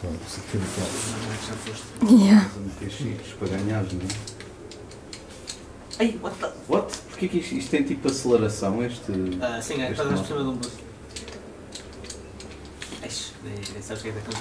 Só se ter Não é que já foste. Yeah. meter chicos para ganhares, não é? Ai, what the... What? Porquê que isto, isto tem tipo aceleração? Este. Ah, sim, é, este por cima de um bus. Eish, nem, nem sabes o que é que tá aconteceu.